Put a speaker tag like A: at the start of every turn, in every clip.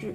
A: 是。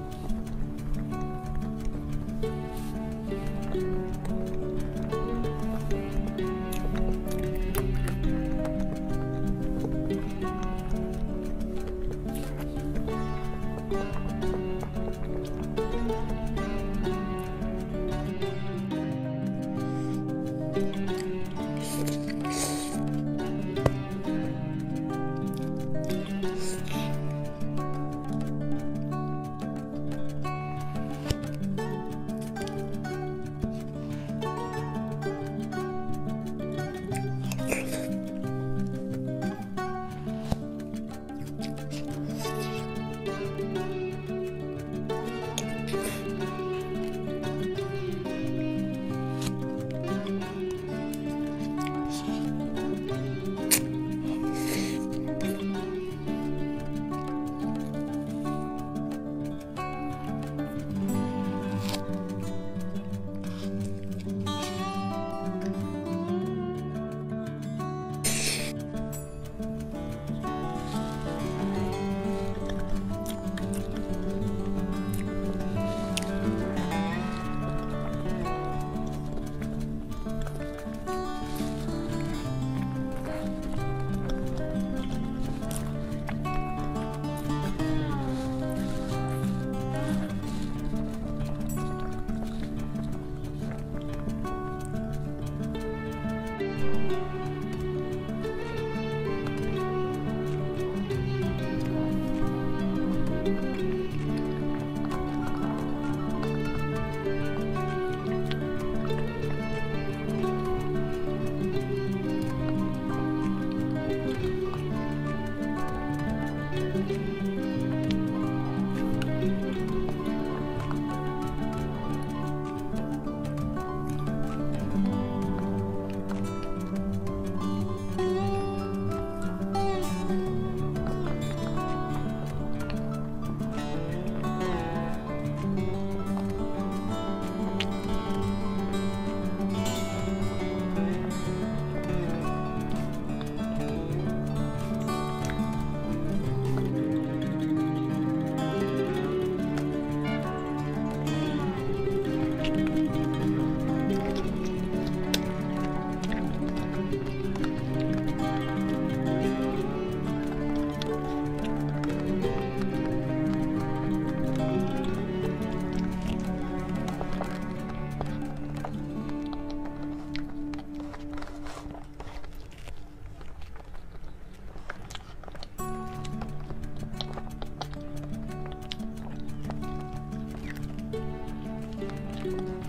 A: Bye.